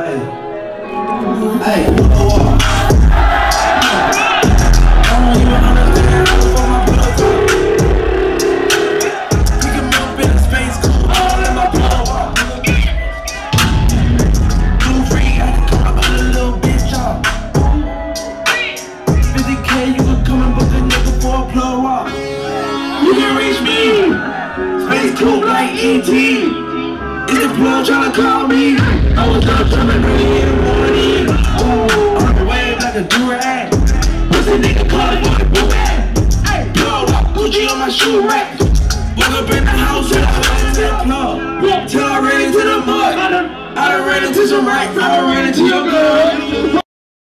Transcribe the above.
Hey. Hey, blood walk. I don't even understand how the my blood talk. Pick him in space cool, all in my blood walk. Blue free, I can a little bitch off. 50k, you can come and book a nigga for a blood walk. You can reach me. Space cool like ET. Plug tryna call me. I was up jumping early in the morning. Ooh, on the wave like a durag. A nigga calling for the bootleg? Hey, blow Gucci on my shoe rack. Woke up in the house with a hot that plug. Till I ran into the mud. I done ran into some racks. I done ran into your girl.